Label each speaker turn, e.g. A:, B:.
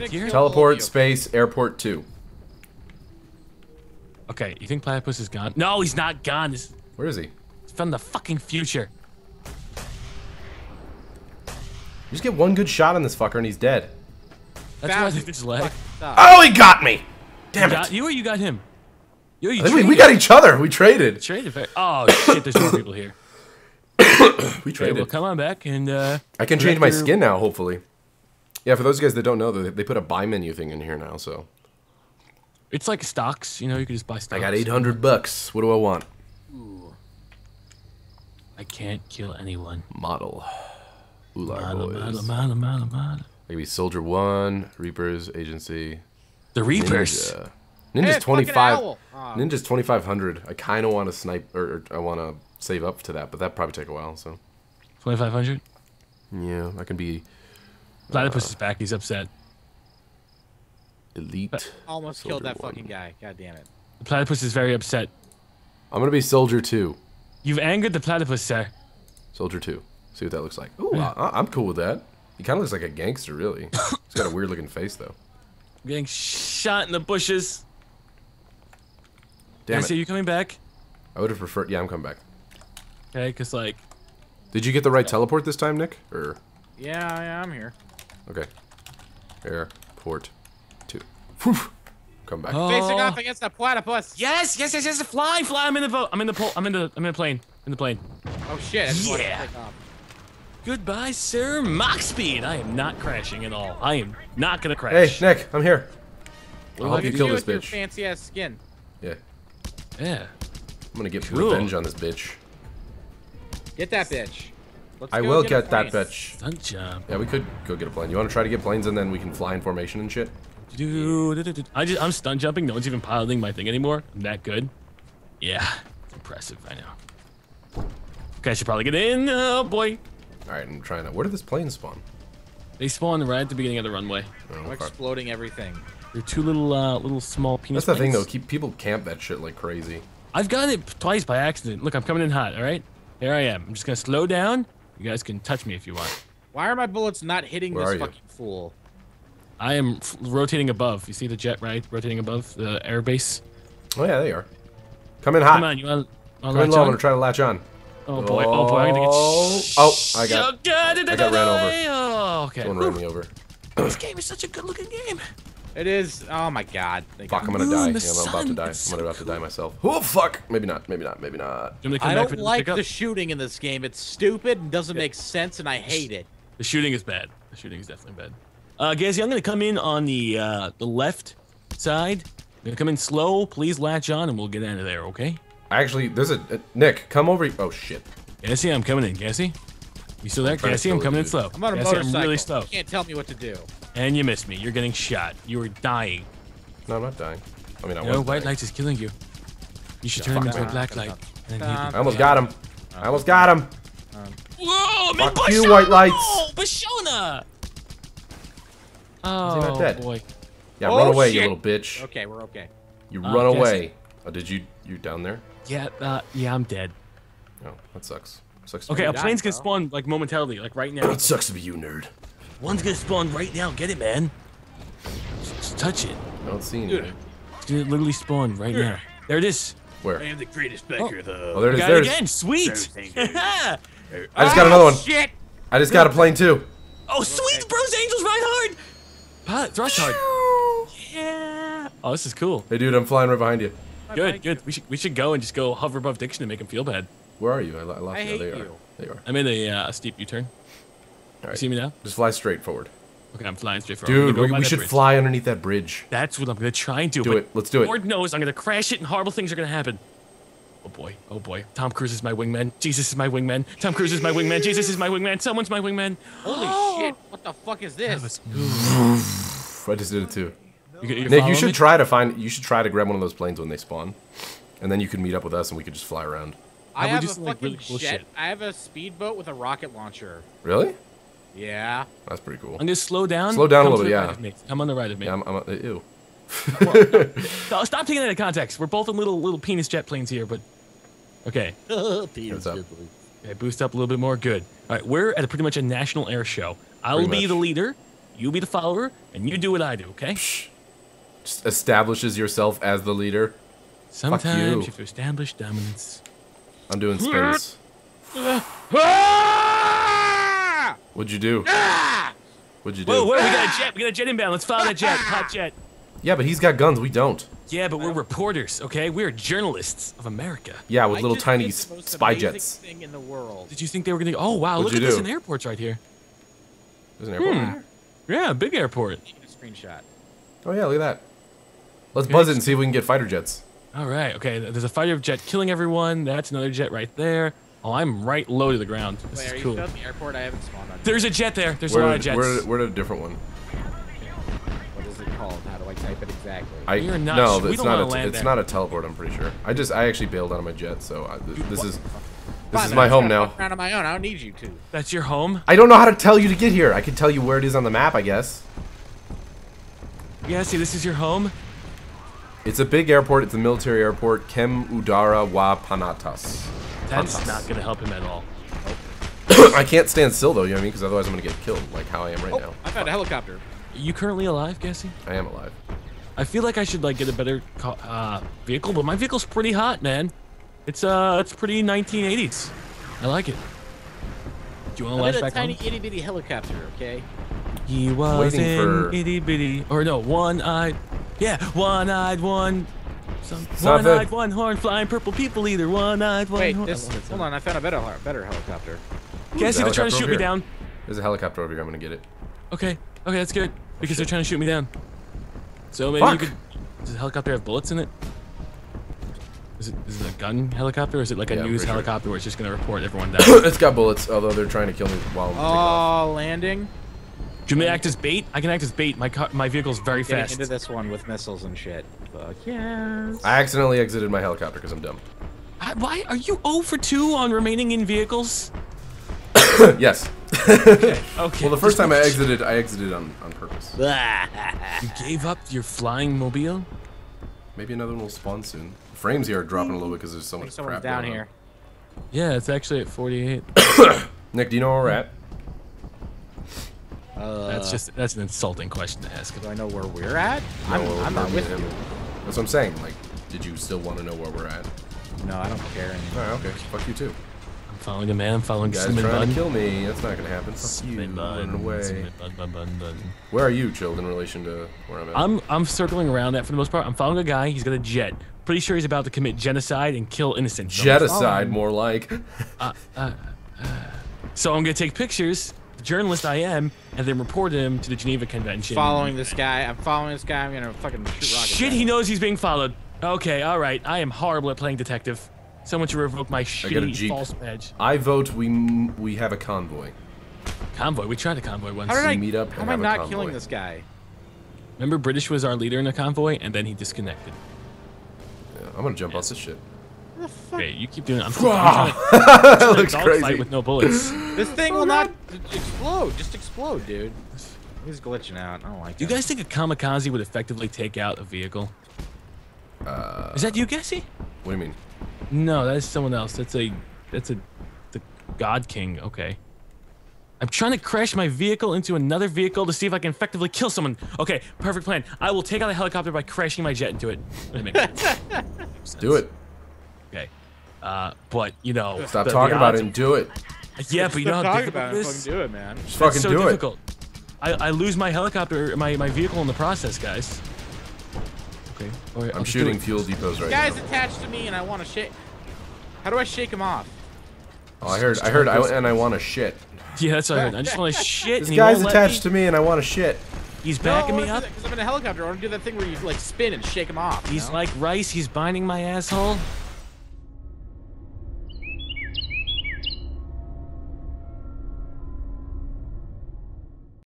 A: Get here.
B: Teleport, space, airport two.
A: Okay, you think Platypus is gone? No, he's not gone. This
B: Where is he?
A: is from the fucking future.
B: You just get one good shot on this fucker and he's dead.
A: That's why I
C: Fast
A: think this leg.
B: Oh, he got me! Damn
A: Got
B: it.
A: you or you got him? You, you
B: I think we, we got each other. We traded.
A: traded. fair- Oh shit! There's more people here.
B: We traded.
A: Okay, well,
B: traded.
A: come on back and uh,
B: I can change my
A: Director-
B: skin now, hopefully. Yeah, for those guys that don't know, they they put a buy menu thing in here now, so.
A: it's like stocks. You know, you can just buy stocks.
B: I got 800 bucks. What do I want?
A: I can't kill anyone.
B: Model. Ular
A: Mala,
B: boys.
A: mala, mala, mala, mala.
B: Maybe Soldier 1, Reapers, Agency,
A: The Reapers.
B: Ninja. Ninja's
C: fucking
B: 25.
C: owl. Ah.
B: Ninja's 2500. I kind of want to snipe, or, or I want to save up to that, but that probably take a while, so.
A: 2500.
B: Yeah, I can be
A: Platypus uh, is back. He's upset.
B: elite.
C: Almost
B: Soldier
C: killed that
B: one.
C: fucking guy. God damn it.
A: The platypus is very upset.
B: I'm going to be Soldier 2.
A: You've angered the platypus, sir.
B: Soldier 2. See what that looks like. Ooh, I, I'm cool with that. He kind of looks like a gangster, really. He's got a weird looking face, though.
A: I'm getting shot in the bushes.
B: Damn
A: I see
B: it.
A: you coming back.
B: I would have preferred. Yeah, I'm coming back.
A: Okay, because, like,
B: Did you get the right teleport this time, Nick? Or
C: Yeah, yeah, I'm here.
B: Okay, airport two. Whew. Come back.
A: Oh.
C: Facing off against the platypus.
A: yes, yes, yes, yes, fly, fly. I'm in the boat. I'm in the pole. I'm in the, I'm in the plane. In the plane.
C: Oh shit. I just wanted to
A: Yeah. Goodbye, sir. Mach speed. I am not crashing at all. I am not gonna crash.
B: Hey,
A: crash.
B: Nick, I'm here. I'll help you
C: at
B: kill this
C: with
B: bitch.
C: fancy ass skin.
B: Yeah,
A: Yeah.
B: I'm gonna get
A: Cool.
B: revenge on this bitch.
C: Get that bitch. Let's
B: I
C: go
B: will
C: a
B: get that bitch.
A: Stunt job.
B: Yeah, we could go get a plane. You want to try to get planes and then we can fly in formation and shit?
A: Dude, I just, I'm stunt jumping. No one's even piloting my thing anymore. I'm that good. Yeah, it's impressive. I know. Okay, I should probably get in. Oh boy,
B: All right, I'm trying to. Where did this plane spawn?
A: they spawn right at the beginning of the runway.
B: Oh,
C: I'm exploding everything.
A: They're two little, uh, little small penis.
B: That's the thing though. Keep people camp that shit like crazy.
A: I've gotten it twice by accident. Look, I'm coming in hot. All right, here I am. I'm just gonna slow down. You guys can touch me if you want.
C: Why are my bullets not hitting
B: Where
C: this
B: are you?
C: fucking fool?
A: I am f- rotating above. You see the jet, right? Rotating above the air base.
B: Oh yeah, there you are. Come in hot.
A: Come on, you want?
B: Come in low. I'm gonna try to latch on.
A: Oh boy! Oh boy! I'm gonna get.
B: Oh, oh, I got-
A: Oh, God,
B: I got ran over.
A: Oh, okay.
B: Someone ran me over.
A: This game is such a good-looking game.
C: It is. Oh my god. They
B: Fuck, I'm gonna die. Yeah, I'm about to die. I'm gonna have to die myself. Oh fuck! Maybe not. Maybe not. Maybe not.
A: You want me to come
C: I
A: back
C: don't
A: for
C: like the shooting in this game. It's stupid and doesn't make sense, and I hate it.
A: The shooting is bad. The shooting is definitely bad. Uh, Gazy, I'm gonna come in on the uh, the left side. I'm gonna come in slow. Please latch on, and we'll get out of there. Okay?
B: Actually, there's a uh, Nick. Come over. Oh shit.
A: Gassy, I'm coming in. Gassy, you still there?
B: trying to
A: Gassy, I'm
B: kill
A: coming in slow.
C: I'm on a
A: Gassy,
C: motorcycle.
A: I'm really slow.
C: You can't tell me what to do.
A: And you missed me. You're getting shot. You are dying.
B: No, I'm not dying. I mean, I
A: You know,
B: was.
A: white
B: dying.
A: light is killing you. You should
B: Yeah,
A: turn
B: him
A: into a black light. and then
C: Dun,
B: I almost got him. I almost got him.
A: Whoa, I'm in
B: Fuck you,
A: Bashona!
B: white lights.
A: Bashona!
B: he
A: Oh,
B: not dead?
A: boy.
B: Yeah,
C: Oh,
B: run away, you little bitch.
C: Okay, we're okay.
B: You
A: Uh,
B: run away. Oh, did you? You down there?
A: Yeah, uh, yeah, I'm dead.
B: Oh, that sucks. Sucks. To
A: Okay,
B: be
A: a plane's gonna spawn, like, momentarily, like, right now.
B: It sucks to be you, nerd.
A: One's gonna spawn right now. Get it, man. Just, just touch it.
B: I don't see you.
C: Dude.
A: It's gonna literally spawn right now. There it is.
B: Where?
C: I am the greatest beggar, though.
B: Oh, there it is.
A: Got
B: There
A: it
B: it is.
A: again. Sweet. oh,
B: I just got another one.
C: Shit!
B: I just got a plane too.
A: Oh, sweet. Bros Angels ride hard. Pilot thrust hard. Yeah. Oh, this is cool.
B: Hey, dude, I'm flying right behind you.
A: Good, good. We should we should go and just go hover above Diction and make him feel bad.
B: Where are you? I, I lost
C: I
B: you.
C: hate
B: there you are.
C: you.
B: There you are.
A: I made a, uh, a steep U-turn.
B: All
A: You
B: right.
A: see me now?
B: Just fly straight forward.
A: Okay, I'm flying straight forward.
B: Dude,
A: gonna
B: we, we should
A: bridge.
B: fly underneath that bridge.
A: That's what I'm gonna try and do.
B: Do
A: but
B: it. Let's do it.
A: Lord knows I'm gonna crash it and horrible things are gonna happen. Oh boy, oh boy. Tom Cruise is my wingman. Jesus is my wingman. Tom Cruise is my wingman. Jesus is my wingman. Someone's my wingman.
C: Holy oh! shit! What the fuck is this?
B: I just did it too.
A: You, you
B: Nick, you should
A: me?
B: try to find. You should try to grab one of those planes when they spawn, and then you can meet up with us and we could just fly around.
C: I
A: would
C: have a
A: some, like,
C: fucking
A: really cool
C: jet.
A: shit.
C: I have a speedboat with a rocket launcher.
B: Really?
C: Yeah.
B: That's pretty cool.
A: I'm gonna slow down.
B: Slow down a little bit, yeah.
A: right of me. Come on the right of me.
B: Yeah, I'm. I'm uh, ew.
A: No, stop taking that out of context. We're both in little little penis jet planes here, but okay.
B: What's up?
A: Okay, boost up a little bit more. Good. All right, we're at a pretty much a national air show. I will
B: Pretty
A: be
B: much.
A: the leader, You be the follower, and you do what I do, okay?
B: Just establishes yourself as the leader.
A: Sometimes
B: you.
A: you have to establish dominance.
B: I'm doing spins.
C: Ah!
B: What'd you do? What'd you do?
A: Whoa, whoa, we got a jet. We got a jet inbound. Let's follow that jet. Hot jet.
B: Yeah, but he's got guns. We don't.
A: Yeah, but we're reporters, okay? We're journalists of America.
B: Yeah, with
C: I
B: little tiny
C: did
B: s-
C: the most
B: spy jets.
C: Thing in the world.
A: Did you think they were gonna? Oh wow,
B: What'd
A: look
B: you
A: at this
B: do?
A: in airports right here.
B: There's an airport.
A: Hmm. Yeah, big airport.
C: Taking a screenshot.
B: Oh yeah, look at that. Let's buzz it and see if we can get fighter jets.
A: All right, okay. There's a fighter jet killing everyone. That's another jet right there. Oh, I'm right low to the ground. This
C: Wait, are
A: is
C: you
A: cool.
C: still at the airport? I haven't spawned on.
A: There's a jet there. There's a lot
B: Where,
A: of jets.
B: where, where a different one?
C: What is it called? How do I type it exactly?
B: I
A: We are not
B: no,
A: we
B: it's
A: don't
B: not
A: wanna
B: a
A: land
B: it's
A: there.
B: not a teleport. I'm pretty sure. I just I actually bailed out of my jet, so I, th- this is this
C: Fine,
B: is my home now.
C: walk Around on my own. I don't need you to.
A: That's your home?
B: I don't know how to tell you to get here. I can tell you where it is on the map, I guess.
A: Yeah, see, this is your home?
B: It's a big airport. It's a military airport. Kem Udara Wau Pantas.
A: That's not gonna help him at all.
B: I can't stand still though. You know what I mean? Because otherwise I'm gonna get killed, like how I am right
C: Oh,
B: now.
C: I found a helicopter.
A: Are you currently alive, Gassy?
B: I am alive.
A: I feel like I should like get a better uh, vehicle, but my vehicle's pretty hot, man. It's uh, it's pretty 1980s. I like it. Do you want to
C: I'm
A: launch
C: in a tiny
A: home?
C: itty bitty helicopter. Okay.
A: He was
B: Waiting
A: in
B: for-
A: itty bitty, or no, one-eyed. Yeah, one-eyed, one. Some, one-eyed, one horn, flying purple people either. One-eyed, one
C: Wait,
A: horn.
C: this.
A: I love that
C: Hold on, I found a better, better helicopter.
A: Gassy, they're trying to shoot
B: over
A: me
B: here.
A: down.
B: There's a helicopter over here. I'm gonna get it.
A: Okay, okay, that's good because they're trying to shoot me down. So maybe
B: Fuck.
A: you could. Does the helicopter have bullets in it? Is it is it a gun helicopter or is it like a
B: Yeah,
A: news
B: pretty sure.
A: helicopter where it's just gonna report everyone down?
B: it's got bullets, although they're trying to kill me while I'm taking off.
C: Oh, landing.
A: Can we act as bait? I can act as bait. My car, my vehicle's very
C: Getting
A: fast.
C: into this one with missiles and shit. Fuck yes.
B: I accidentally exited my helicopter because I'm dumb.
A: I- why are you 0 for 2 on remaining in vehicles?
B: yes.
A: Okay.
B: Well, the first time I exited, I exited on, on purpose.
A: You gave up your flying mobile?
B: Maybe another one will spawn soon. The frames here are dropping a little bit because there's so much
C: someone's
B: crap
C: down
B: going
C: here.
A: Yeah, it's actually at 48.
B: Nick, do you know where we're at?
C: Uh,
A: That's just that's an insulting question to ask.
C: Do I know where we're at? I'm, I'm not with
B: and
C: you.
B: Him. That's what I'm saying. Like, did you still want to know where we're at?
C: No, I don't care anymore.
B: Alright, okay. Fuck you too.
A: I'm following a man. I'm following
B: You guys
A: Cinnamon
B: trying
A: Bun.
B: to kill me. That's not gonna happen. Fuck you.
A: Cinnamon
B: Run away.
A: Cinnamon Bun, bun, bun, bun.
B: Where are you, chilled, in relation to where I'm at?
A: I'm I'm circling around that for the most part. I'm following a guy. He's got a jet. Pretty sure he's about to commit genocide and kill innocents. So I'm following
B: Jeticide,
A: him.
B: more like. Uh, uh, uh.
A: So I'm gonna take pictures, the journalist I am, and then report him to the Geneva Convention.
C: Following this guy. I'm following this guy. I'm gonna fucking shoot rockets.
A: Shit,
C: at
A: he knows he's being followed. Okay, all right. I am horrible at playing detective. Someone should revoke my shitty false badge.
B: I vote we we have a convoy.
A: Convoy. We tried a convoy once.
C: How did I
B: we meet up
C: How
B: and
C: am I not killing this guy?
A: Remember, British was our leader in a convoy, and then he disconnected.
B: Yeah, I'm gonna jump off this shit.
C: What the fuck?
A: You keep doing it. I'm, I'm trying to
B: that looks
A: dogfight
B: crazy.
A: with no bullets.
C: This thing
B: Oh,
C: will not explode. Just explode, dude. He's glitching out. I don't like it.
A: Do you
C: that.
A: guys think a kamikaze would effectively take out a vehicle?
B: Uh,
A: Is that you, Gassy?
B: what do you mean?
A: No, that is someone else. That's a, that's a, the God King. Okay. I'm trying to crash my vehicle into another vehicle to see if I can effectively kill someone. Okay, perfect plan. I will take out the helicopter by crashing my jet into it. That makes sense.
B: Do it.
A: Okay. Uh, but you know.
B: Stop
A: the- the
B: talking about it and do it.
A: Yeah, but you know how
C: talking
A: difficult
C: about
A: it
C: it.
A: is.
C: Fucking do it, man.
B: Just
A: It's
B: fucking
A: so
B: do
A: difficult. I, I lose my helicopter, my, my vehicle in the process, guys. Okay. all right,
B: it.
A: I'll
B: I'm shooting fuel depots right
C: Guy's
B: now.
C: Guy's attached to me, and I want to shake. How do I shake him off?
B: Oh, I heard. I heard. I, and I want to shit.
A: Yeah, that's what I heard. I just want to shit.
B: This
A: and
B: guy's attached
A: me.
B: to me, and I want to shit.
A: He's backing me up.
C: Because I'm in a helicopter. I want to do that thing where you like spin and shake him off.
A: He's
C: know?
A: like rice. He's binding my asshole.